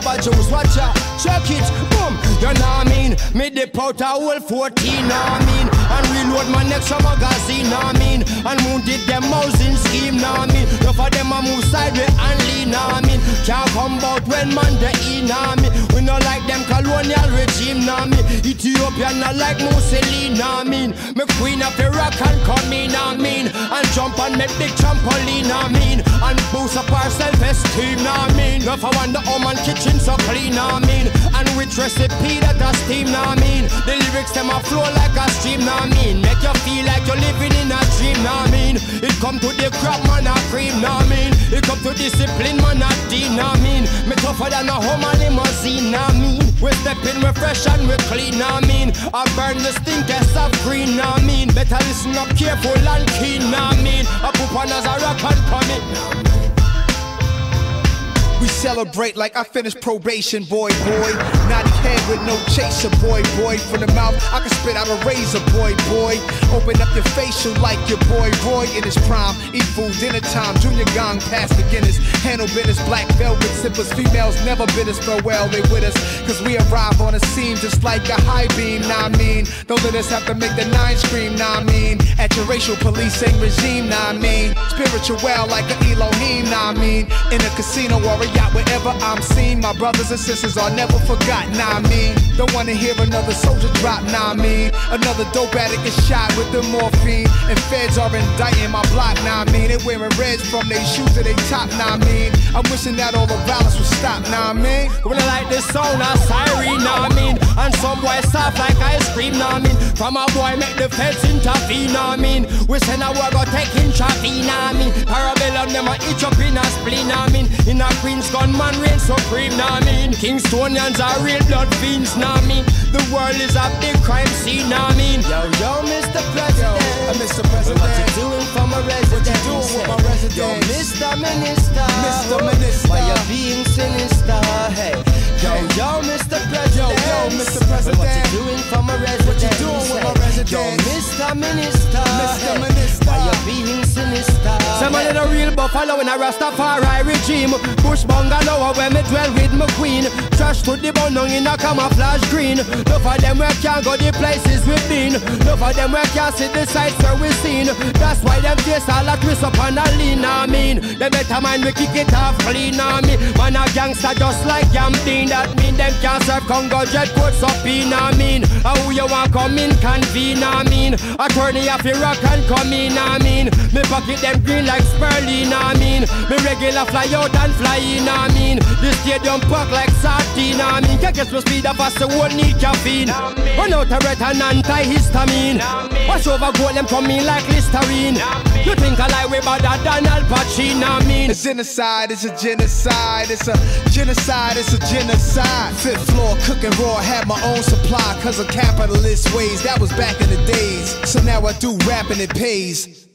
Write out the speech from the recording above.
grab a juice, watch out, check it, boom. You know what I mean? Me dip out a whole 14, know what I mean? And reload my next magazine, I mean? And moon did them housing scheme, I mean? No for them a move sideways and lean, I mean? Can't come out when man they in, I mean? We not like them colonial regime, I mean? Ethiopia not like Mussolini, I mean? Me queen of rock and come in, I mean? And jump on me big trampoline, I mean? And boost up our self-esteem, I mean? No for wonder how man kitchen so clean, I mean? And which recipe that a steam, I mean? The lyrics them a flow like a stream, I mean? Make you feel like you're living in a dream, I mean? It come to the crap, man, a cream, I mean? It come to discipline, man, a dean, I mean? Me tougher than a home and limousine, I mean? We step in, we fresh and we clean, I mean? I burn the stinkest of green, I mean? Better listen up careful and keen, I mean? I put on as a rock and come We celebrate like I finished probation, boy, boy. Naughty head with no chaser, boy, boy. From the mouth, I can spit out a razor, boy, boy. Open up your facial like your boy, Roy in his prime. Eat food, dinner time, junior gong past the Guinness. Handle business, black velvet sippers. Females never bid us farewell, they with us. Cause we arrive on the scene just like a high beam, nah I mean. Don't let us have to make the nine scream, nah I mean. At your racial policing regime, nah I mean. Spiritual well like an Elohim, nah I mean. In a casino or a yacht, wherever I'm seen. My brothers and sisters are never forgotten, nah I mean. Don't wanna hear another soldier drop, nah I mean. Another dope addict is shot with the morphine. And feds are indicting my block, nah I mean. They wearing reds from their shoes to their top, nah I mean. I'm wishing that all the violence would stop, nah I mean. I like this a siren, know what I mean? And some boy soft like ice cream, what I mean? From a boy make the feds intervene, what I mean? We send a war go take intravene, know what I mean? Parabellum them a itch up in a spleen, what I mean? In a Queen's gunman reign supreme, I mean? Kingstonians are real blood fiends, I mean? The world is a big crime scene, I mean? Yo, yo, Mr. President. Uh, Mr. President. What you doing for my residents? What you doing with my residents? Yo, Mr. Minister. Mr. Minister. Why you being sinister? Hey. Yo, yo, Mr. President. Yo, yo, Mr. President. What you doing for my residents? What you doing with my residents? Yo, Mr. Minister. Mr. Minister. Why you being sinister? The real buffalo in a Rastafari regime. Bush bungalow where me dwell with my queen. Trash to the bone in a camouflage green. No for them where can't go the places we've been. No for them where can't see the sights where we've seen. That's why them face all a twist up and a lean. I mean, they better mind we kick it off clean. I mean, man a gangster just like Yamdeen. That mean them can't serve Congo jet coats up in. I mean, how you want come in convene. I mean, attorney of Iraq and come in. I mean, me pocket them green like Sperling. I mean, me regular fly out and fly in. I mean, the stadium pack like sardine. I mean, can't get no speed up as the world need caffeine. Run out a red and antihistamine. Wash over gold them coming like Listerine. You think I lie way better than Al Pacino? I mean, A genocide is a genocide. It's a genocide, it's a genocide. Fifth floor, cooking raw, had my own supply. Cause of capitalist ways, that was back in the days. So now I do rap and it pays.